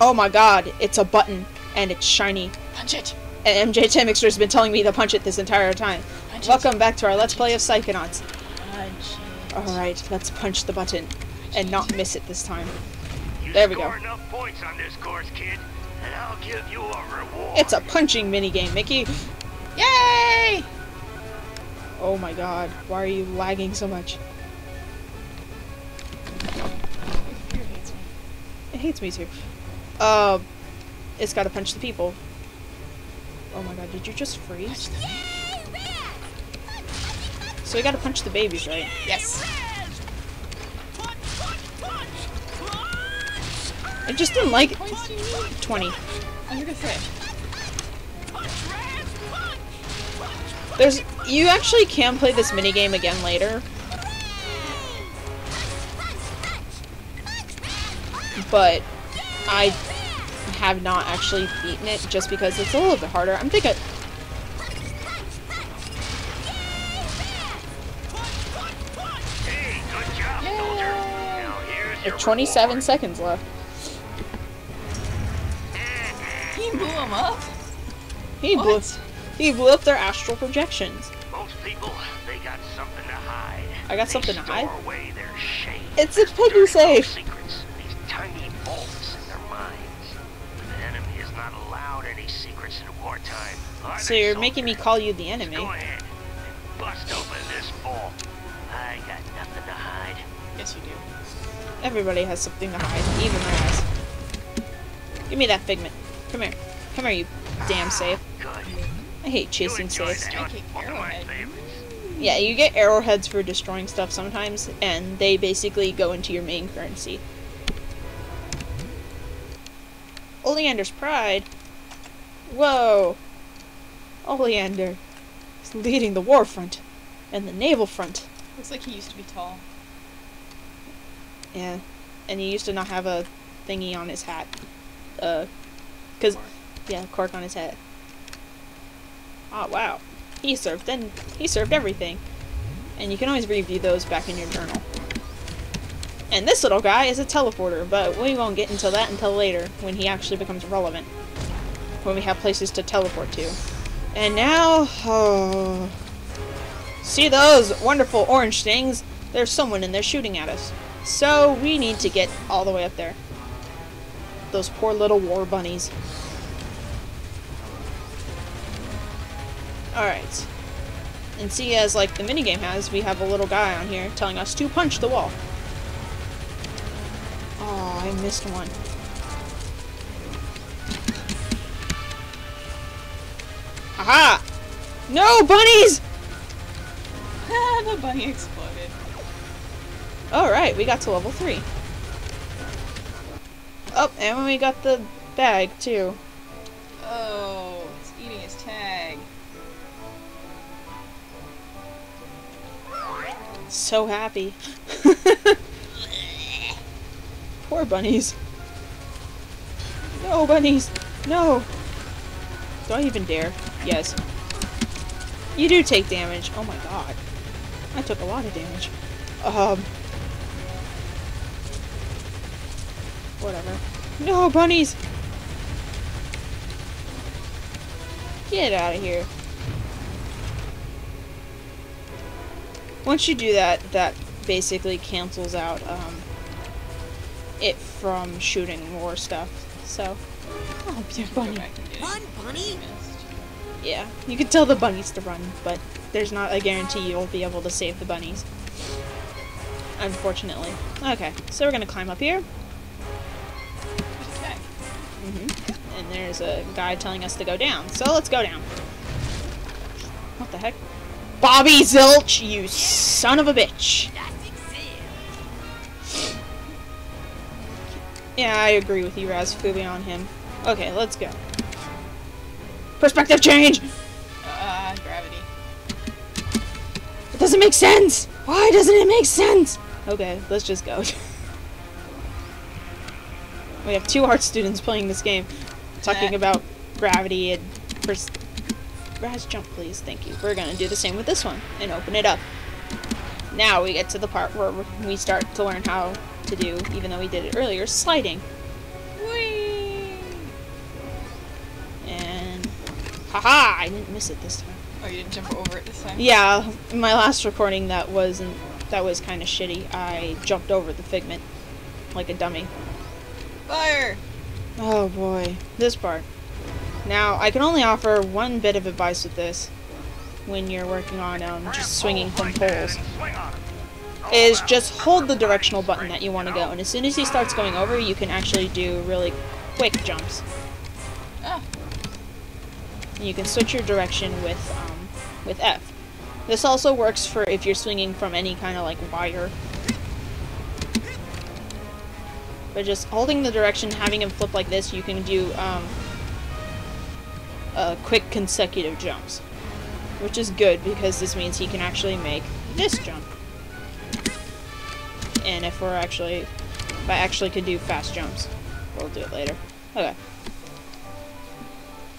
Oh my god, it's a button, and it's shiny. Punch it. And MJtehMickster has been telling me to punch it this entire time. Punch Welcome back to our Let's Play of Psychonauts. Punch it. Alright, let's punch the button, and not miss it this time. You There we go. score enough points on this course, kid, and I'll give you a reward. It's a punching minigame, Mickey! Yay! Oh my god, why are you lagging so much? Computer hates me. It hates me too. Uh, it's gotta punch the people. Oh my god, did you just freeze? So we gotta punch the babies, right? Yes. I just didn't like it. Points do you need? 20. I was gonna say. There's, you actually can play this minigame again later, but I have not actually beaten it just because it's a little bit harder. I'm thinking, Hey, good job, soldier. Now here's there's 27 reward. seconds left. He blew him up. He blew, What? he blew up their astral projections. Most people, they got something to hide. I got They something to hide? away their shame. It's a piggy safe. So you're making me call you the enemy. Go ahead and bust open this vault. I got nothing to hide. Yes, you do. Everybody has something to hide, even Raz. Give me that figment. Come here. Come here, you damn safe. I hate chasing enjoyed safes. that. I kick One of my arrowhead. favorites. Yeah, you get arrowheads for destroying stuff sometimes, and they basically go into your main currency. Oleander's Pride? Whoa! Oleander is leading the war front and the naval front. Looks like he used to be tall. Yeah, and he used to not have a thingy on his hat. Uh, cause yeah, cork on his hat. Oh wow, he served then he served everything, and you can always review those back in your journal. And this little guy is a teleporter, but we won't get into that until later when he actually becomes relevant. When we have places to teleport to. And now, oh, see those wonderful orange things? There's someone in there shooting at us. So we need to get all the way up there. Those poor little war bunnies. Alright. And see, as like the minigame has, we have a little guy on here telling us to punch the wall. Oh, I missed one. Aha! No, bunnies! the bunny exploded. Alright, we got to level 3. Oh, and we got the bag, too. Oh, it's eating his tag. So happy. Poor bunnies. No, bunnies! No! Do I even dare? Yes. You do take damage. Oh my god. I took a lot of damage. Um. Whatever. No, bunnies! Get out of here. Once you do that, that basically cancels out um, it from shooting more stuff. So, oh, dear bunny. Run, bunny! Yeah, you can tell the bunnies to run, but there's not a guarantee you'll be able to save the bunnies. Unfortunately. Okay, so we're gonna climb up here. A hmm And there's a guy telling us to go down. So let's go down. What the heck? Bobby Zilch, you son of a bitch! Yeah, I agree with you, Razfubi, on him. Okay, let's go. Perspective change! Uh, gravity. It doesn't make sense! Why doesn't it make sense? Okay, let's just go. we have two art students playing this game, talking Nah. about gravity and pers- Raz, jump please, thank you. We're gonna do the same with this one, and open it up. Now we get to the part where we start to learn how to do, even though we did it earlier, sliding. Haha! I didn't miss it this time. Oh, you didn't jump over it this time? Yeah, my last recording that wasn't that was kind of shitty. I jumped over the figment like a dummy. Fire! Oh boy, this part. Now I can only offer one bit of advice with this when you're working on um, just swinging from poles. Is just hold the directional button that you want to go, and as soon as he starts going over, you can actually do really quick jumps. And you can switch your direction with um, with F. This also works for if you're swinging from any kind of like wire. But just holding the direction, having him flip like this, you can do um, uh, quick consecutive jumps, which is good because this means he can actually make this jump. And if we're actually, if I actually could do fast jumps, we'll do it later. Okay.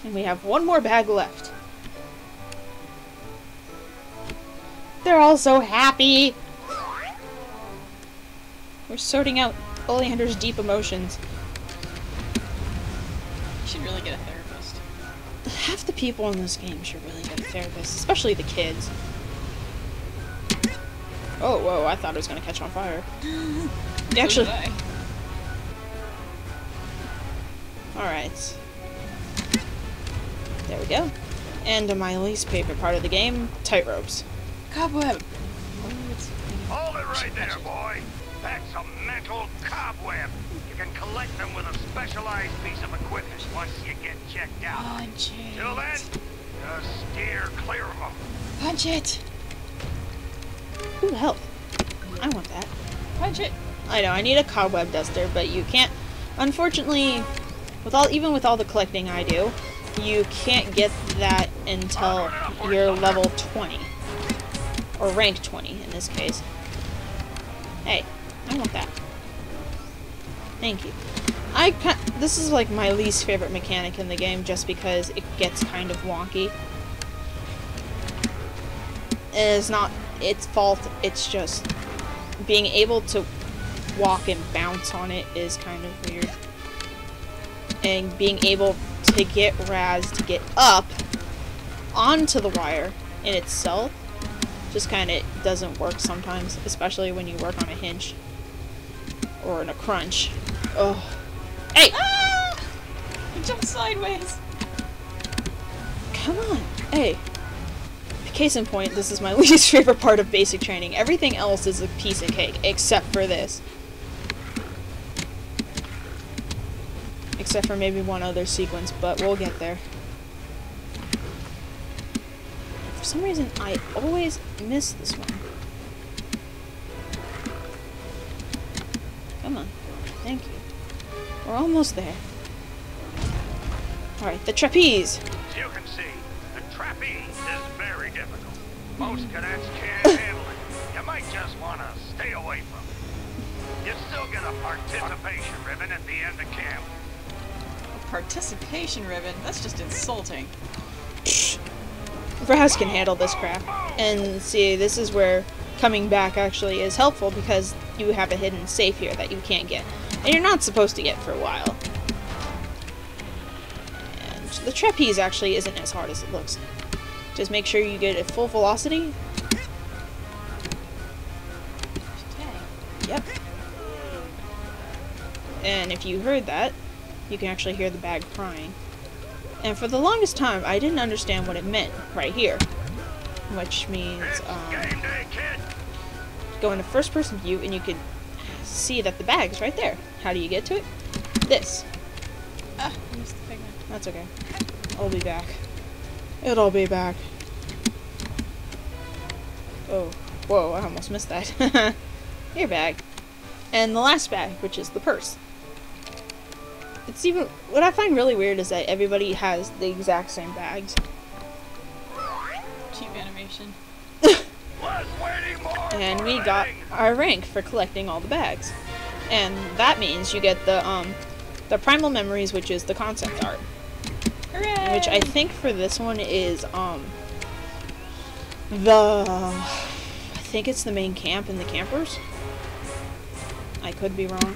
And we have one more bag left. They're all so happy! We're sorting out Oleander's deep emotions. you should really get a therapist. Half the people in this game should really get a therapist, especially the kids. Oh, whoa, I thought it was gonna catch on fire. Actually, alright. There we go. And my least favorite part of the game, tight ropes. Cobweb! Oh, it's Hold it right there, boy. That's a mental cobweb. You can collect them with a specialized piece of equipment once you get checked out. Punch it! Till then, just steer clear of them. Punch it! Ooh, health. I want that. Punch it! I know, I need a cobweb duster, but you can't. Unfortunately, with all even with all the collecting I do, you can't get that until you're level 20. Or rank 20 in this case. Hey, I want that. Thank you. I this is like my least favorite mechanic in the game just because it gets kind of wonky. It is not its fault, it's just being able to walk and bounce on it is kind of weird. And being able to get Raz to get up onto the wire in itself just kind of doesn't work sometimes, especially when you work on a hinge or in a crunch. Oh. Hey! Ah! You jumped sideways! Come on. Hey. Case in point, this is my least favorite part of basic training. Everything else is a piece of cake, except for this. Except for maybe one other sequence, but we'll get there. For some reason, I always miss this one. Come on. Thank you. We're almost there. Alright, the trapeze. As you can see, the trapeze is very difficult. Most hmm. cadets can't handle it. You might just want to stay away from it. You still get a participation ribbon at the end of camp. A participation ribbon? That's just insulting. Raz can handle this crap. And see, this is where coming back actually is helpful because you have a hidden safe here that you can't get. And you're not supposed to get for a while. And the trapeze actually isn't as hard as it looks. Just make sure you get at full velocity. Yep. And if you heard that, you can actually hear the bag crying. And for the longest time, I didn't understand what it meant right here. Which means, um, go into first person view and you can see that the bag is right there. How do you get to it? This. Ah, I missed the figment. That's okay. I'll be back. It'll be back. Oh, whoa, I almost missed that. Your bag. And the last bag, which is the purse. It's even, what I find really weird is that everybody has the exact same bags. Cheap animation. Was waiting more and we got our rank for collecting all the bags. And that means you get the um the primal memories, which is the concept art, Hooray! which I think for this one is um the I think it's the main camp and the campers. I could be wrong.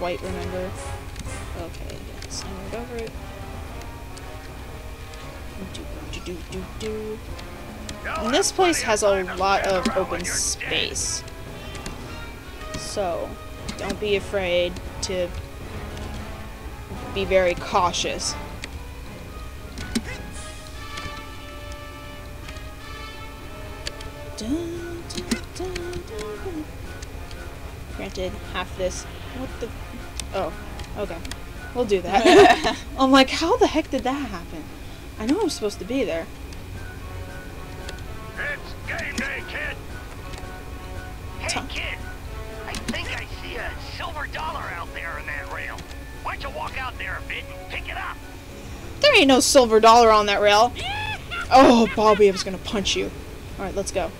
Quite remember. Okay, yes, I moved over it. Do, do, do, do, do. And this place has a lot of open space. So, don't be afraid to be very cautious. Granted, half this. What the? Oh, okay. We'll do that. I'm like, how the heck did that happen? I know I'm supposed to be there. It's game day, kid. Hey, Tom. kid. I think I see a silver dollar out there in that rail. Why don't you walk out there a bit and pick it up? There ain't no silver dollar on that rail. Oh, Bobby, I was gonna punch you. Alright, let's go.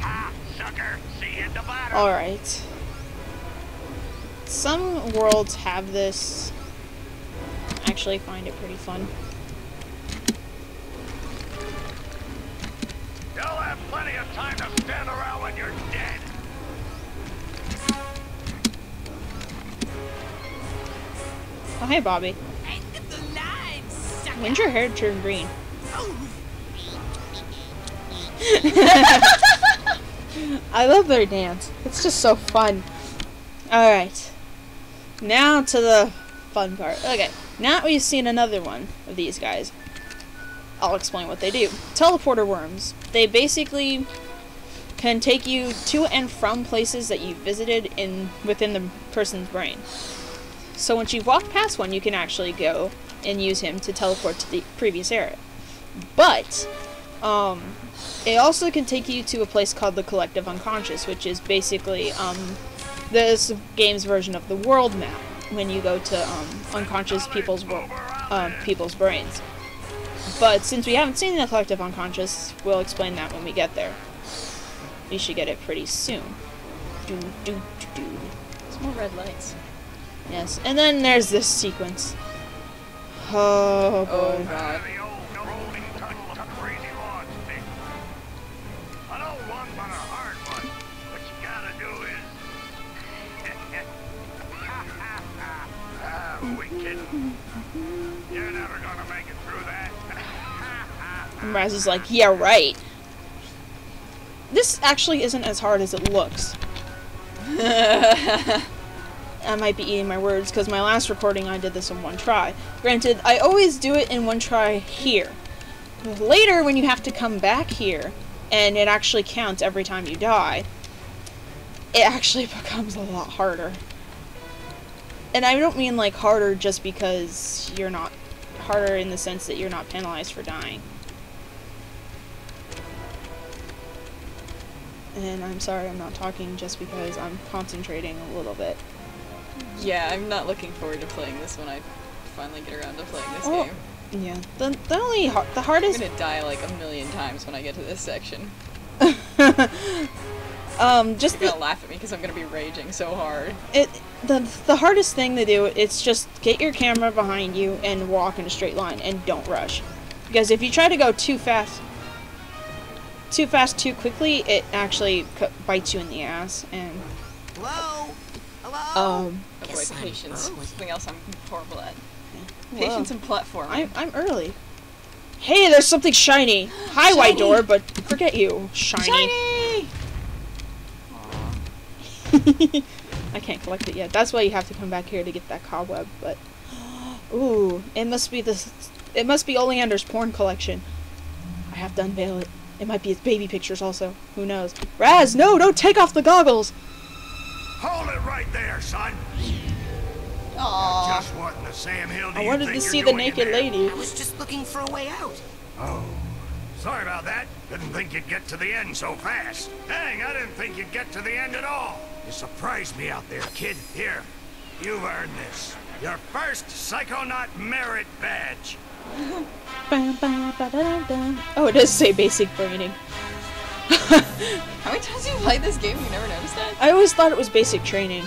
Ha, sucker. See you at the bottom. Alright. Some worlds have this. I actually find it pretty fun. You'll have plenty of time to stand around when you're dead. Oh, hey, Bobby. End of the line, sucker. When's your hair turn green? I love their dance. It's just so fun. Alright. Now to the fun part. Okay. Now we've seen another one of these guys. I'll explain what they do. Teleporter worms. They basically can take you to and from places that you've visited in within the person's brain. So once you've walked past one, you can actually go and use him to teleport to the previous area. But um, it also can take you to a place called the Collective Unconscious, which is basically um, this game's version of the world map when you go to um, unconscious people's wor- um, people's brains. But since we haven't seen the Collective Unconscious, we'll explain that when we get there. We should get it pretty soon. Do do do do. There's more red lights. Yes, and then there's this sequence. Oh Oh boy. god. And Raz is like, yeah, right. This actually isn't as hard as it looks. I might be eating my words because my last recording I did this in one try. Granted, I always do it in one try here. Later, when you have to come back here, and it actually counts every time you die, it actually becomes a lot harder. And I don't mean like harder just because you're not harder in the sense that you're not penalized for dying. And I'm sorry I'm not talking just because I'm concentrating a little bit. yeah, I'm not looking forward to playing this when I finally get around to playing this Oh, game. Yeah. The the only har- the I'm gonna die like a million times when I get to this section. um just They're gonna laugh at me because I'm gonna be raging so hard. it the the hardest thing to do it's just get your camera behind you and walk in a straight line and don't rush. Because if you try to go too fast too fast too quickly, it actually c- bites you in the ass and Hello? Hello? um Avoid Guess I'm patience. Something else I'm horrible at. well, Patience and platforming. I'm I'm early. Hey, there's something shiny. Hi, white door, but forget you, shiny. Shiny! I can't collect it yet. That's why you have to come back here to get that cobweb. But ooh, it must be this. It must be Oleander's porn collection. I have to unveil it. It might be his baby pictures also. Who knows? Raz, no! Don't take off the goggles. Hold it right there, son. Aww. Just what in the Sam Hill do I you wanted think to see the naked lady. I was just looking for a way out. Oh, sorry about that. Didn't think you'd get to the end so fast. Dang, I didn't think you'd get to the end at all. You surprised me out there, kid. Here, you've earned this. Your first Psychonaut Merit Badge. Oh, it does say basic braining. How many times have you played this game and you never noticed that? I always thought it was basic training.